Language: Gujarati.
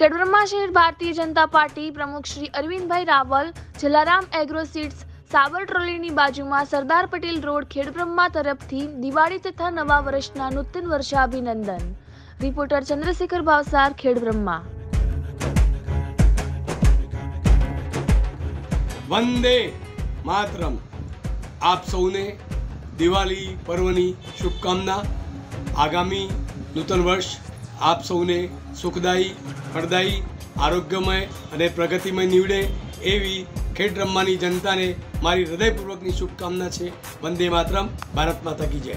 ખેડબ્રહ્મા શહેર ભારતીય જનતા પાર્ટી પ્રમુખ શ્રી અરવિંદભાઈ રાવલ, જલારામ એગ્રો સીડ્સ સાબર ટ્રોલીની બાજુમાં સરદાર પટેલ રોડ ખેડબ્રહ્મા તરફથી દિવાળી તથા નવા વર્ષના નૂતન વર્ષાભિનંદન. રિપોર્ટર ચંદ્રશેખર ભાવસાર, ખેડબ્રહ્મા. વંદે માતરમ. આપ સૌને દિવાળી પર્વની શુભકામના. આગામી નૂતન વર્ષ આપ સૌને સુખદાયી ફળદાયી આરોગ્યમય અને પ્રગતિમય નીવડે એવી ખેડ રમવાની જનતાને મારી હૃદયપૂર્વકની શુભકામના છે. વંદે માતરમ. ભારત માતા કી જય.